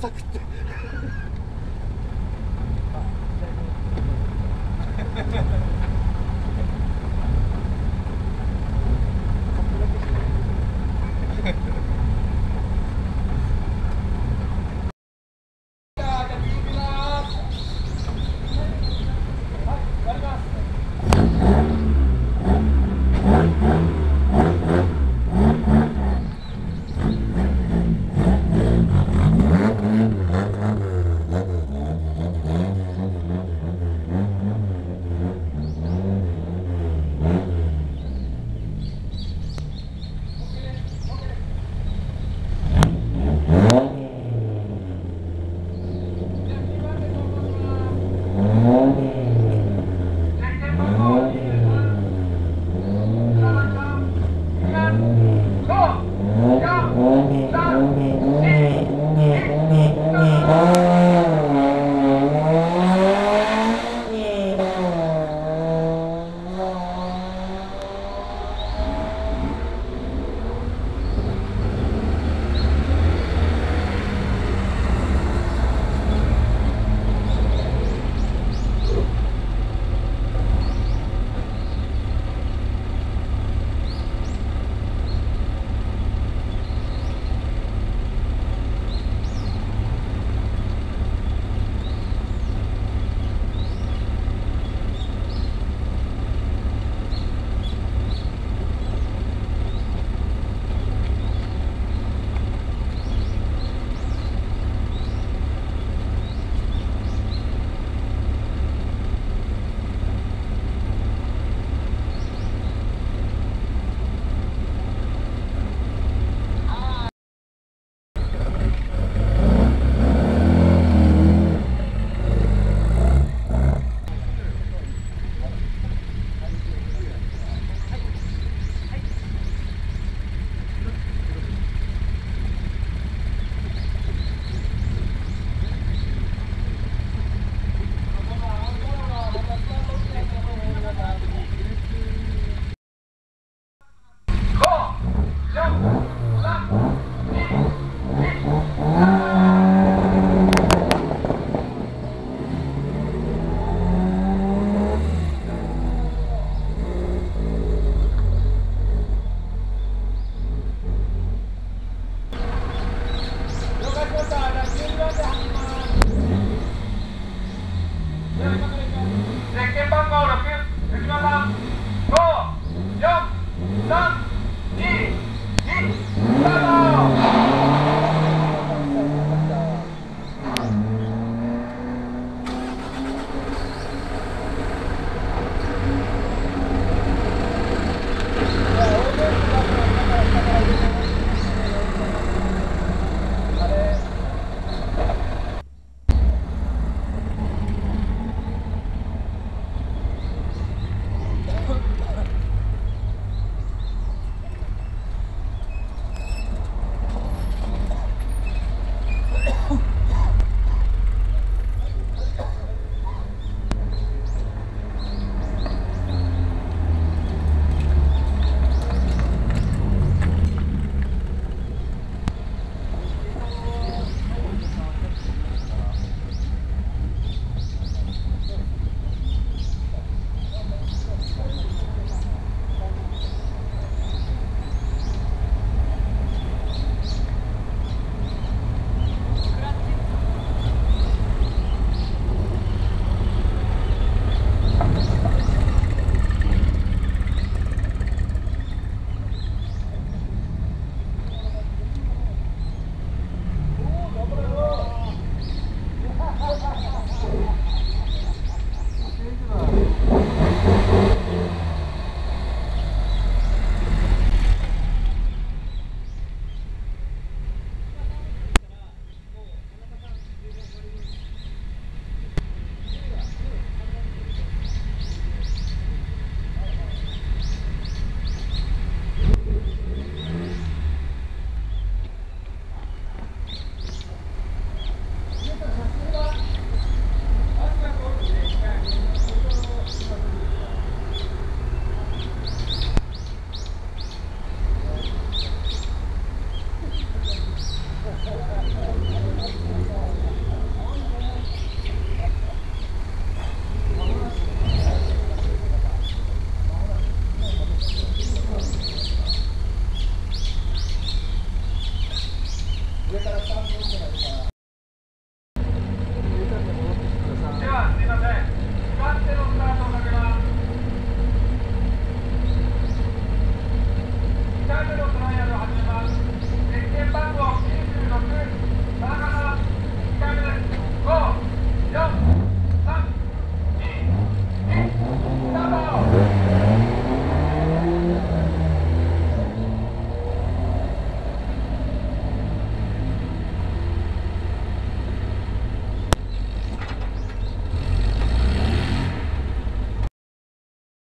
サクって。